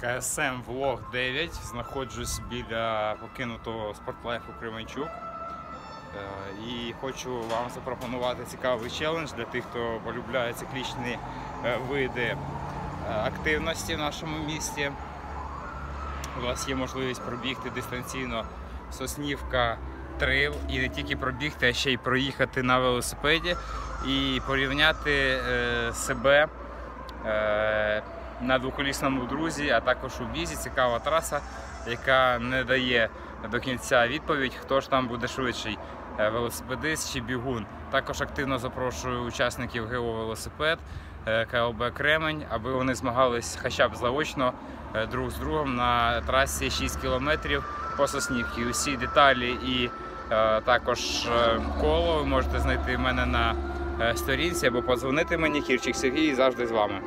КСМ Влог 9. Знаходжусь біля покинутого Спортлайфу Кременчук. Е, І хочу вам запропонувати цікавий челендж для тих, хто полюбляє циклічні е, види е, активності в нашому місті. У вас є можливість пробігти дистанційно Соснівка Трейл і не тільки пробігти, а ще й проїхати на велосипеді і порівняти себе на двоколісному друзі, а також у бізі. Цікава траса, яка не дає до кінця відповідь, хто ж там буде швидший. е, Велосипедист чи бігун. Також активно запрошую учасників ГО велосипед е, КЛБ Кремень, аби вони змагались хоча б заочно е, друг з другом на трасі 6 кілометрів по Соснівці. Усі деталі і також коло ви можете знайти в мене на сторінці або подзвонити мені. Кірчик Сергій завжди з вами.